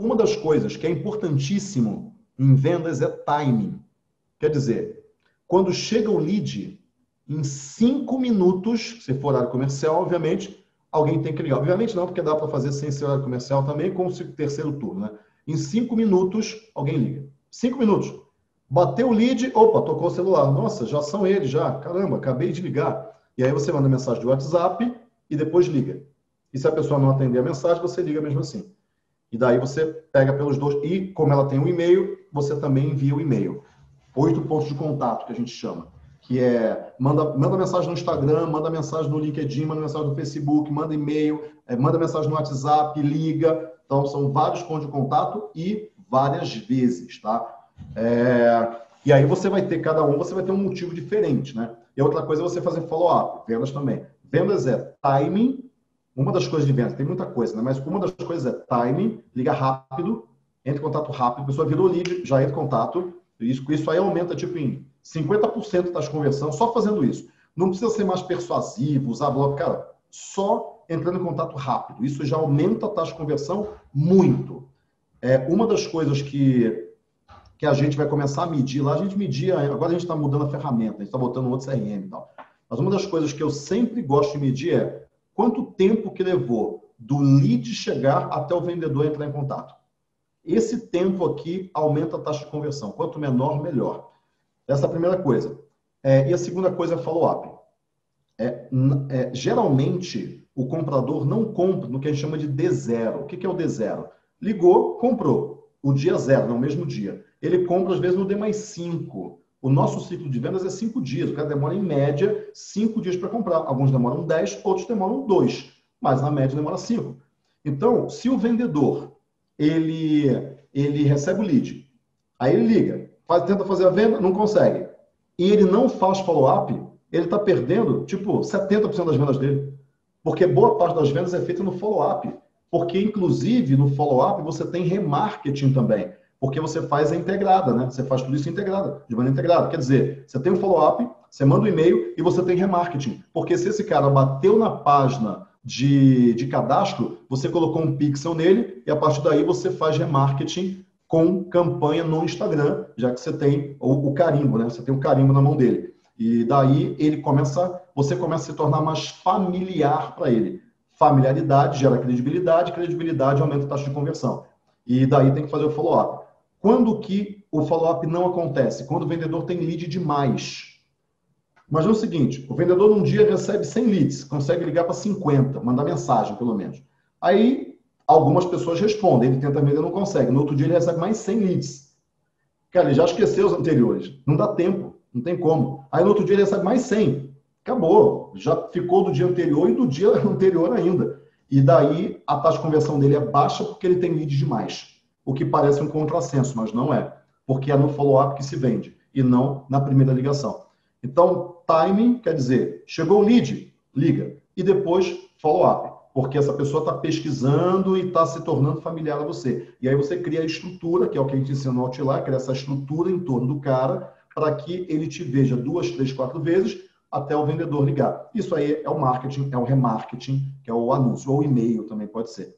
uma das coisas que é importantíssimo em vendas é timing. Quer dizer, quando chega o lead, em cinco minutos, se for horário comercial, obviamente, alguém tem que ligar. Obviamente não, porque dá para fazer sem ser horário comercial também, com o terceiro turno. Né? Em cinco minutos, alguém liga. Cinco minutos. Bateu o lead, opa, tocou o celular. Nossa, já são eles, já. Caramba, acabei de ligar. E aí você manda mensagem de WhatsApp e depois liga. E se a pessoa não atender a mensagem, você liga mesmo assim. E daí você pega pelos dois. E como ela tem um e-mail, você também envia o e-mail. Oito pontos de contato, que a gente chama. Que é, manda, manda mensagem no Instagram, manda mensagem no LinkedIn, manda mensagem no Facebook, manda e-mail, é, manda mensagem no WhatsApp, liga. Então, são vários pontos de contato e várias vezes, tá? É, e aí você vai ter, cada um, você vai ter um motivo diferente, né? E outra coisa é você fazer follow-up, vendas também. Vendas é timing, uma das coisas de vendas, tem muita coisa, né? Mas uma das coisas é timing, liga rápido, entra em contato rápido, a pessoa virou lead, já entra em contato, isso, isso aí aumenta tipo em 50% das conversões só fazendo isso. Não precisa ser mais persuasivo, usar blog, cara, só entrando em contato rápido. Isso já aumenta a taxa de conversão muito. É, uma das coisas que que a gente vai começar a medir lá. A gente media, agora a gente está mudando a ferramenta, a gente está botando outro CRM e tal. Mas uma das coisas que eu sempre gosto de medir é quanto tempo que levou do lead chegar até o vendedor entrar em contato. Esse tempo aqui aumenta a taxa de conversão. Quanto menor, melhor. Essa é a primeira coisa. É, e a segunda coisa é follow-up. É, é, geralmente, o comprador não compra no que a gente chama de D0. O que, que é o D0? Ligou, comprou. O dia zero, no mesmo dia ele compra às vezes no D mais 5. O nosso ciclo de vendas é 5 dias. O cara demora, em média, 5 dias para comprar. Alguns demoram 10, outros demoram 2. Mas, na média, demora 5. Então, se o vendedor ele, ele recebe o lead, aí ele liga, faz, tenta fazer a venda, não consegue, e ele não faz follow-up, ele está perdendo, tipo, 70% das vendas dele. Porque boa parte das vendas é feita no follow-up. Porque, inclusive, no follow-up você tem remarketing também porque você faz a integrada, né? Você faz tudo isso integrada, de maneira integrada. Quer dizer, você tem um follow-up, você manda um e-mail e você tem remarketing. Porque se esse cara bateu na página de, de cadastro, você colocou um pixel nele e a partir daí você faz remarketing com campanha no Instagram, já que você tem o, o carimbo, né? Você tem o carimbo na mão dele. E daí ele começa, você começa a se tornar mais familiar para ele. Familiaridade gera credibilidade, credibilidade aumenta a taxa de conversão. E daí tem que fazer o follow-up. Quando que o follow-up não acontece? Quando o vendedor tem lead demais. Mas é o seguinte, o vendedor num dia recebe 100 leads, consegue ligar para 50, mandar mensagem pelo menos. Aí algumas pessoas respondem, ele tenta vender não consegue. No outro dia ele recebe mais 100 leads. Cara, ele já esqueceu os anteriores. Não dá tempo, não tem como. Aí no outro dia ele recebe mais 100. Acabou. Já ficou do dia anterior e do dia anterior ainda. E daí a taxa de conversão dele é baixa porque ele tem lead demais o que parece um contrassenso, mas não é, porque é no follow-up que se vende e não na primeira ligação. Então, timing quer dizer, chegou o lead, liga, e depois follow-up, porque essa pessoa está pesquisando e está se tornando familiar a você. E aí você cria a estrutura, que é o que a gente ensina no Outlier, cria essa estrutura em torno do cara, para que ele te veja duas, três, quatro vezes até o vendedor ligar. Isso aí é o marketing, é o remarketing, que é o anúncio, ou e-mail também pode ser.